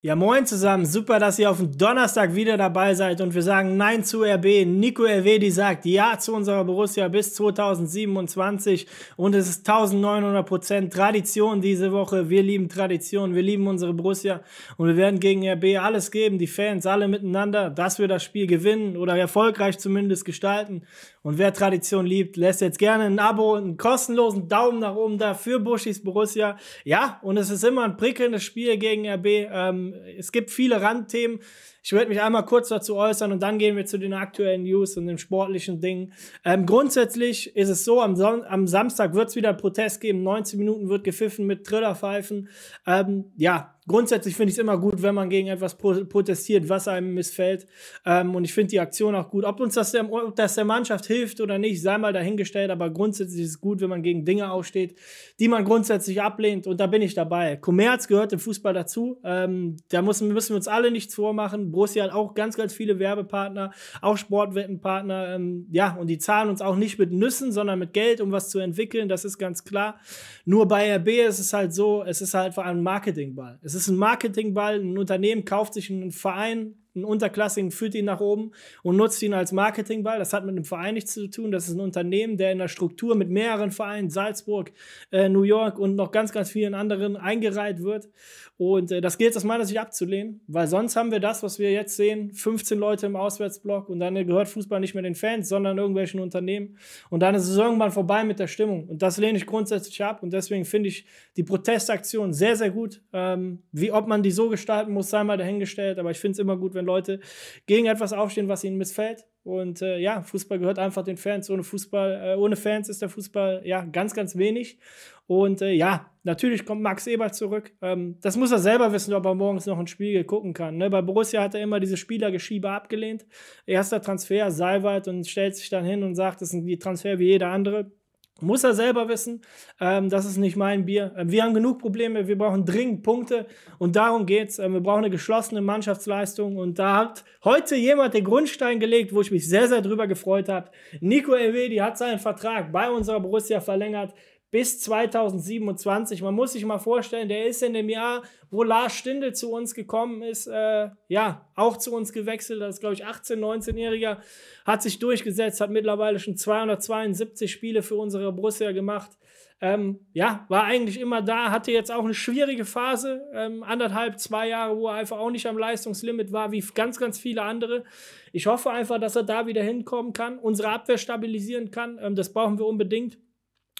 Ja, moin zusammen. Super, dass ihr auf dem Donnerstag wieder dabei seid und wir sagen Nein zu RB. Nico Elvedi sagt Ja zu unserer Borussia bis 2027 und es ist 1900 Prozent Tradition diese Woche. Wir lieben Tradition, wir lieben unsere Borussia und wir werden gegen RB alles geben, die Fans alle miteinander, dass wir das Spiel gewinnen oder erfolgreich zumindest gestalten. Und wer Tradition liebt, lässt jetzt gerne ein Abo, einen kostenlosen Daumen nach oben da für Buschis Borussia. Ja, und es ist immer ein prickelndes Spiel gegen RB. Ähm, es gibt viele Randthemen. Ich werde mich einmal kurz dazu äußern und dann gehen wir zu den aktuellen News und den sportlichen Dingen. Ähm, grundsätzlich ist es so, am, Son am Samstag wird es wieder Protest geben. 19 Minuten wird gepfiffen mit Trillerpfeifen. Ähm, ja, grundsätzlich finde ich es immer gut, wenn man gegen etwas protestiert, was einem missfällt. Ähm, und ich finde die Aktion auch gut. Ob uns das der, das der Mannschaft hilft oder nicht, sei mal dahingestellt. Aber grundsätzlich ist es gut, wenn man gegen Dinge aufsteht, die man grundsätzlich ablehnt. Und da bin ich dabei. Kommerz gehört im Fußball dazu. Ähm, da müssen, müssen wir uns alle nichts vormachen. Borussia hat auch ganz, ganz viele Werbepartner, auch Sportwettenpartner. Ähm, ja, und die zahlen uns auch nicht mit Nüssen, sondern mit Geld, um was zu entwickeln. Das ist ganz klar. Nur bei RB ist es halt so, es ist halt vor allem ein Marketingball. Es ist ein Marketingball. Ein Unternehmen kauft sich einen Verein, einen Unterklassigen, führt ihn nach oben und nutzt ihn als Marketingball. Das hat mit einem Verein nichts zu tun. Das ist ein Unternehmen, der in der Struktur mit mehreren Vereinen, Salzburg, äh, New York und noch ganz, ganz vielen anderen eingereiht wird. Und äh, das gilt aus meiner Sicht abzulehnen, weil sonst haben wir das, was wir jetzt sehen: 15 Leute im Auswärtsblock und dann gehört Fußball nicht mehr den Fans, sondern irgendwelchen Unternehmen. Und dann ist es irgendwann vorbei mit der Stimmung. Und das lehne ich grundsätzlich ab. Und deswegen finde ich die Protestaktion sehr, sehr gut. Ähm, wie ob man die so gestalten muss, sei mal dahingestellt. Aber ich finde es immer gut, wenn Leute gegen etwas aufstehen, was ihnen missfällt. Und äh, ja, Fußball gehört einfach den Fans. Ohne Fußball, äh, ohne Fans ist der Fußball ja ganz, ganz wenig. Und äh, ja, natürlich kommt Max Eber zurück. Ähm, das muss er selber wissen, ob er morgens noch ein Spiel gucken kann. Ne? Bei Borussia hat er immer diese Spielergeschiebe abgelehnt. Erster Transfer, Seiwald und stellt sich dann hin und sagt, das sind die Transfer wie jeder andere. Muss er selber wissen, ähm, das ist nicht mein Bier. Ähm, wir haben genug Probleme, wir brauchen dringend Punkte und darum geht's. Ähm, wir brauchen eine geschlossene Mannschaftsleistung und da hat heute jemand den Grundstein gelegt, wo ich mich sehr, sehr drüber gefreut habe. Nico Elvedi hat seinen Vertrag bei unserer Borussia verlängert bis 2027. Man muss sich mal vorstellen, der ist in dem Jahr, wo Lars Stindl zu uns gekommen ist, äh, ja, auch zu uns gewechselt. Das ist, glaube ich, 18-, 19-Jähriger, hat sich durchgesetzt, hat mittlerweile schon 272 Spiele für unsere Borussia gemacht. Ähm, ja, war eigentlich immer da, hatte jetzt auch eine schwierige Phase, ähm, anderthalb, zwei Jahre, wo er einfach auch nicht am Leistungslimit war, wie ganz, ganz viele andere. Ich hoffe einfach, dass er da wieder hinkommen kann, unsere Abwehr stabilisieren kann. Ähm, das brauchen wir unbedingt.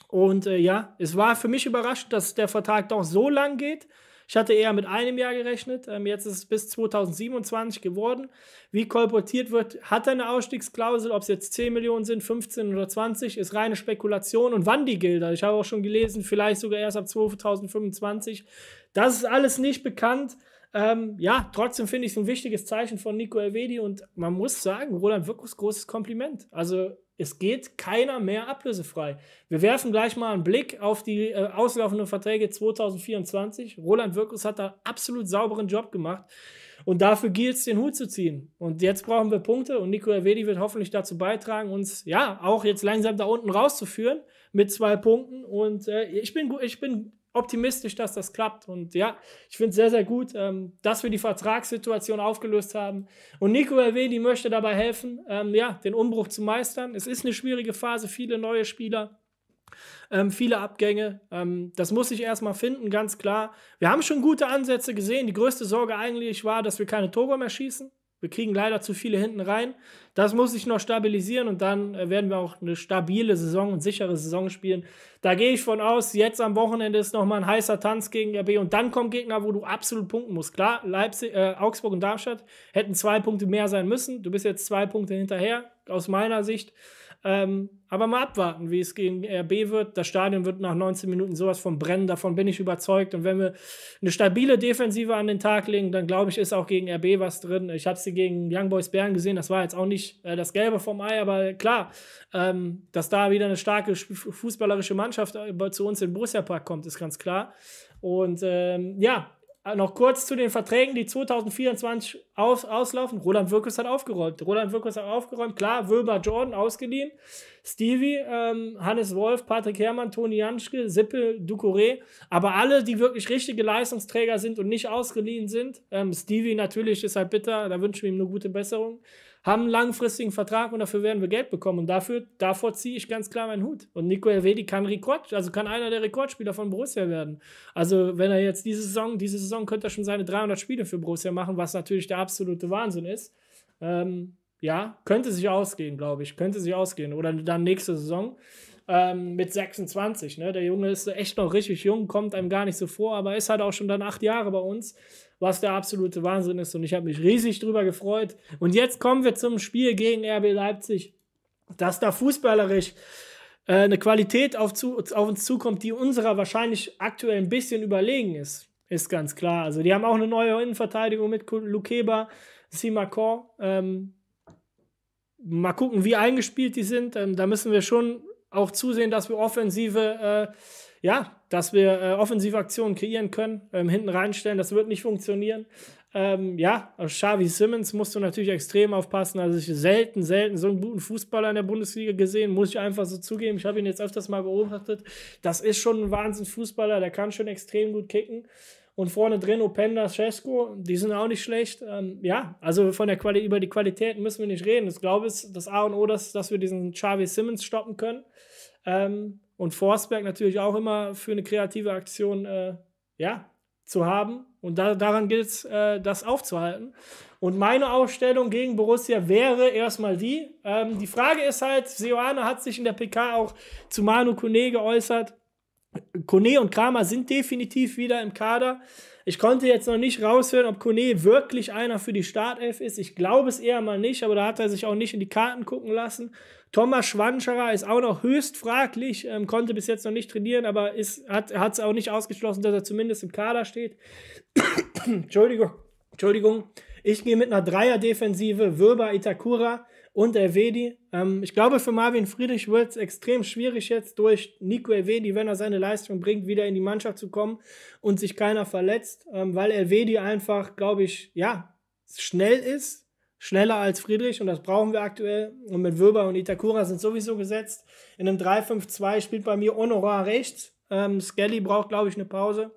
Und äh, ja, es war für mich überraschend, dass der Vertrag doch so lang geht. Ich hatte eher mit einem Jahr gerechnet. Ähm, jetzt ist es bis 2027 geworden. Wie kolportiert wird, hat er eine Ausstiegsklausel. Ob es jetzt 10 Millionen sind, 15 oder 20, ist reine Spekulation. Und wann die gilt, ich habe auch schon gelesen, vielleicht sogar erst ab 2025. Das ist alles nicht bekannt. Ähm, ja, trotzdem finde ich es ein wichtiges Zeichen von Nico Elvedi und man muss sagen, Roland Wirkus großes Kompliment. Also es geht keiner mehr ablösefrei. Wir werfen gleich mal einen Blick auf die äh, auslaufenden Verträge 2024. Roland Wirkus hat da absolut sauberen Job gemacht. Und dafür gilt es, den Hut zu ziehen. Und jetzt brauchen wir Punkte und Nico Ervedi wird hoffentlich dazu beitragen, uns ja auch jetzt langsam da unten rauszuführen mit zwei Punkten. Und äh, ich, bin, ich bin optimistisch, dass das klappt. Und ja, ich finde es sehr, sehr gut, ähm, dass wir die Vertragssituation aufgelöst haben. Und Nico Elvedi möchte dabei helfen, ähm, ja, den Umbruch zu meistern. Es ist eine schwierige Phase, viele neue Spieler. Ähm, viele Abgänge. Ähm, das muss ich erstmal finden, ganz klar. Wir haben schon gute Ansätze gesehen. Die größte Sorge eigentlich war, dass wir keine Tore mehr schießen. Wir kriegen leider zu viele hinten rein. Das muss sich noch stabilisieren und dann äh, werden wir auch eine stabile Saison und sichere Saison spielen. Da gehe ich von aus, jetzt am Wochenende ist nochmal ein heißer Tanz gegen RB und dann kommen Gegner, wo du absolut punkten musst. Klar, Leipzig, äh, Augsburg und Darmstadt hätten zwei Punkte mehr sein müssen. Du bist jetzt zwei Punkte hinterher, aus meiner Sicht. Ähm, aber mal abwarten, wie es gegen RB wird. Das Stadion wird nach 19 Minuten sowas von brennen, davon bin ich überzeugt. Und wenn wir eine stabile Defensive an den Tag legen, dann glaube ich, ist auch gegen RB was drin. Ich habe sie gegen Young Boys Bern gesehen, das war jetzt auch nicht äh, das Gelbe vom Ei, aber klar, ähm, dass da wieder eine starke fußballerische Mannschaft äh, zu uns in Borussia Park kommt, ist ganz klar. Und ähm, ja, noch kurz zu den Verträgen, die 2024 aus, auslaufen. Roland Wirkus hat aufgeräumt. Roland Wirkus hat aufgeräumt. Klar, Wilber Jordan ausgeliehen. Stevie, ähm, Hannes Wolf, Patrick Herrmann, Toni Janschke, Sippel, Ducouré. Aber alle, die wirklich richtige Leistungsträger sind und nicht ausgeliehen sind. Ähm, Stevie natürlich ist halt bitter. Da wünschen wir ihm eine gute Besserung haben einen langfristigen Vertrag und dafür werden wir Geld bekommen. Und dafür, davor ziehe ich ganz klar meinen Hut. Und Nico Elvedi kann Rekord, also kann einer der Rekordspieler von Borussia werden. Also wenn er jetzt diese Saison, diese Saison könnte er schon seine 300 Spiele für Borussia machen, was natürlich der absolute Wahnsinn ist. Ähm, ja, könnte sich ausgehen, glaube ich. Könnte sich ausgehen. Oder dann nächste Saison ähm, mit 26. Ne? Der Junge ist echt noch richtig jung, kommt einem gar nicht so vor, aber ist halt auch schon dann acht Jahre bei uns was der absolute Wahnsinn ist. Und ich habe mich riesig drüber gefreut. Und jetzt kommen wir zum Spiel gegen RB Leipzig, dass da fußballerisch äh, eine Qualität auf, zu, auf uns zukommt, die unserer wahrscheinlich aktuell ein bisschen überlegen ist. Ist ganz klar. Also, die haben auch eine neue Innenverteidigung mit Lukeba, Simakor. Ähm, mal gucken, wie eingespielt die sind. Ähm, da müssen wir schon auch zusehen, dass wir offensive äh, ja, dass wir äh, offensive Aktionen kreieren können, ähm, hinten reinstellen, das wird nicht funktionieren. Ähm, ja, auf Xavi Simmons musst du natürlich extrem aufpassen. Also ich selten, selten so einen guten Fußballer in der Bundesliga gesehen, muss ich einfach so zugeben. Ich habe ihn jetzt öfters mal beobachtet. Das ist schon ein Wahnsinns-Fußballer, der kann schon extrem gut kicken. Und vorne drin Openda, Cesco, die sind auch nicht schlecht. Ähm, ja, also von der Quali über die Qualität müssen wir nicht reden. Ich glaube, es das A und O, dass, dass wir diesen Xavi Simmons stoppen können. Ähm, und Forsberg natürlich auch immer für eine kreative Aktion äh, ja, zu haben. Und da, daran gilt es, äh, das aufzuhalten. Und meine Aufstellung gegen Borussia wäre erstmal die. Ähm, die Frage ist halt, Seoane hat sich in der PK auch zu Manu Kone geäußert. Kone und Kramer sind definitiv wieder im Kader. Ich konnte jetzt noch nicht raushören, ob Kone wirklich einer für die Startelf ist. Ich glaube es eher mal nicht, aber da hat er sich auch nicht in die Karten gucken lassen. Thomas Schwanscherer ist auch noch höchst fraglich, ähm, konnte bis jetzt noch nicht trainieren, aber ist, hat es auch nicht ausgeschlossen, dass er zumindest im Kader steht. Entschuldigung, Entschuldigung. Ich gehe mit einer Dreier-Defensive, Wirber, Itakura und Elvedi. Ähm, ich glaube, für Marvin Friedrich wird es extrem schwierig jetzt durch Nico Elvedi, wenn er seine Leistung bringt, wieder in die Mannschaft zu kommen und sich keiner verletzt, ähm, weil Elvedi einfach, glaube ich, ja, schnell ist, schneller als Friedrich und das brauchen wir aktuell. Und mit Wöber und Itakura sind sowieso gesetzt. In einem 3-5-2 spielt bei mir Honorar rechts. Ähm, Skelly braucht, glaube ich, eine Pause.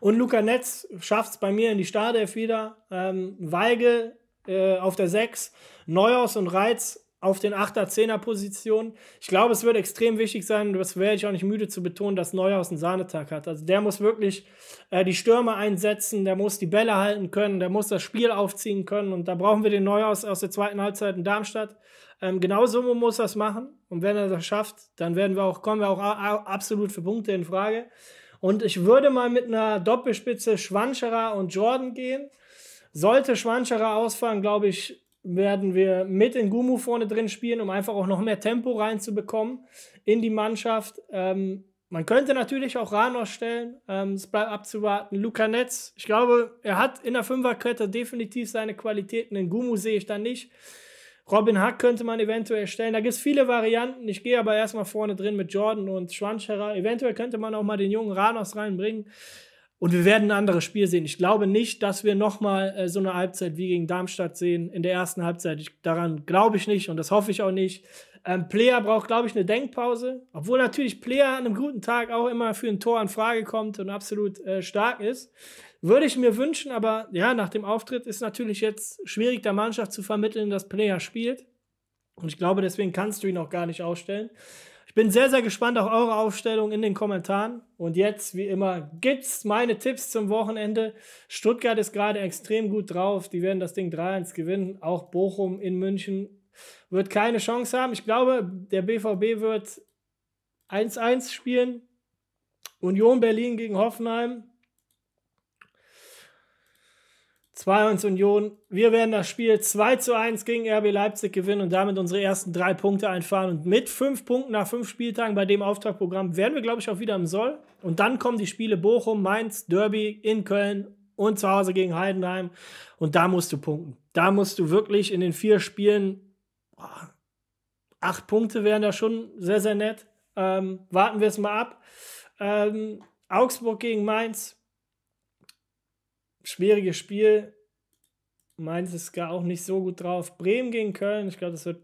Und Luca Netz schafft es bei mir in die Startelf wieder. Ähm, Weigel äh, auf der 6, Neuhaus und Reiz auf den 8er, 10er Positionen. Ich glaube, es wird extrem wichtig sein, das werde ich auch nicht müde zu betonen, dass Neuhaus einen Sahnetag hat. Also der muss wirklich äh, die Stürme einsetzen, der muss die Bälle halten können, der muss das Spiel aufziehen können und da brauchen wir den Neuhaus aus der zweiten Halbzeit in Darmstadt. Ähm, genau so muss das machen und wenn er das schafft, dann werden wir auch, kommen wir auch absolut für Punkte in Frage. Und ich würde mal mit einer Doppelspitze Schwanscherer und Jordan gehen. Sollte Schwanscherer ausfallen, glaube ich, werden wir mit in Gumu vorne drin spielen, um einfach auch noch mehr Tempo reinzubekommen in die Mannschaft. Ähm, man könnte natürlich auch Ranos stellen, ähm, es bleibt abzuwarten. Luca Netz, ich glaube, er hat in der Fünferkette definitiv seine Qualitäten. In Gumu sehe ich da nicht. Robin Hack könnte man eventuell stellen. Da gibt es viele Varianten. Ich gehe aber erstmal vorne drin mit Jordan und Schwanscherer. Eventuell könnte man auch mal den jungen Ranos reinbringen. Und wir werden ein anderes Spiel sehen. Ich glaube nicht, dass wir nochmal äh, so eine Halbzeit wie gegen Darmstadt sehen in der ersten Halbzeit. Ich, daran glaube ich nicht und das hoffe ich auch nicht. Ähm, Player braucht, glaube ich, eine Denkpause. Obwohl natürlich Player an einem guten Tag auch immer für ein Tor in Frage kommt und absolut äh, stark ist. Würde ich mir wünschen, aber ja, nach dem Auftritt ist natürlich jetzt schwierig, der Mannschaft zu vermitteln, dass Player spielt. Und ich glaube, deswegen kannst du ihn auch gar nicht ausstellen bin sehr, sehr gespannt auf eure Aufstellung in den Kommentaren. Und jetzt, wie immer, gibt's meine Tipps zum Wochenende. Stuttgart ist gerade extrem gut drauf. Die werden das Ding 3-1 gewinnen. Auch Bochum in München wird keine Chance haben. Ich glaube, der BVB wird 1-1 spielen. Union Berlin gegen Hoffenheim 2-1 Union. Wir werden das Spiel 2 zu 1 gegen RB Leipzig gewinnen und damit unsere ersten drei Punkte einfahren. Und mit fünf Punkten nach fünf Spieltagen bei dem Auftragprogramm werden wir, glaube ich, auch wieder im Soll. Und dann kommen die Spiele Bochum, Mainz, Derby in Köln und zu Hause gegen Heidenheim. Und da musst du punkten. Da musst du wirklich in den vier Spielen, boah, acht Punkte wären da schon sehr, sehr nett. Ähm, warten wir es mal ab. Ähm, Augsburg gegen Mainz schwieriges Spiel. Mainz ist gar auch nicht so gut drauf. Bremen gegen Köln, ich glaube, das wird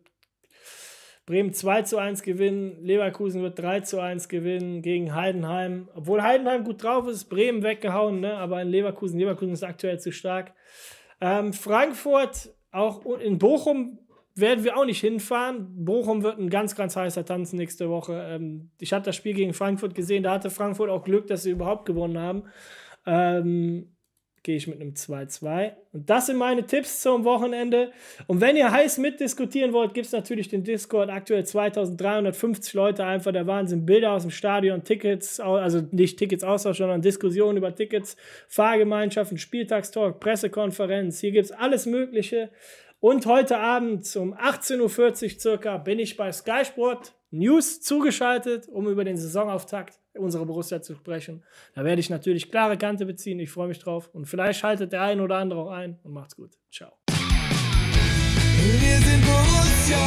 Bremen 2 zu 1 gewinnen, Leverkusen wird 3 zu 1 gewinnen gegen Heidenheim. Obwohl Heidenheim gut drauf ist, Bremen weggehauen, ne? aber in Leverkusen, Leverkusen ist aktuell zu stark. Ähm, Frankfurt, auch in Bochum werden wir auch nicht hinfahren. Bochum wird ein ganz, ganz heißer Tanz nächste Woche. Ähm, ich hatte das Spiel gegen Frankfurt gesehen, da hatte Frankfurt auch Glück, dass sie überhaupt gewonnen haben. Ähm, gehe ich mit einem 2-2. Und das sind meine Tipps zum Wochenende. Und wenn ihr heiß mitdiskutieren wollt, gibt es natürlich den Discord. Aktuell 2350 Leute, einfach der Wahnsinn. Bilder aus dem Stadion, Tickets, also nicht Tickets Austausch, sondern Diskussionen über Tickets, Fahrgemeinschaften, Spieltagstalk, Pressekonferenz. Hier gibt es alles Mögliche. Und heute Abend um 18.40 Uhr circa bin ich bei Sky Sport News zugeschaltet, um über den Saisonauftakt unserer Borussia zu sprechen. Da werde ich natürlich klare Kante beziehen. Ich freue mich drauf. Und vielleicht schaltet der ein oder andere auch ein und macht's gut. Ciao. Wir sind Borussia.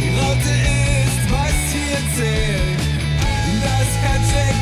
Die Raute ist, was hier zählt. Das Handshake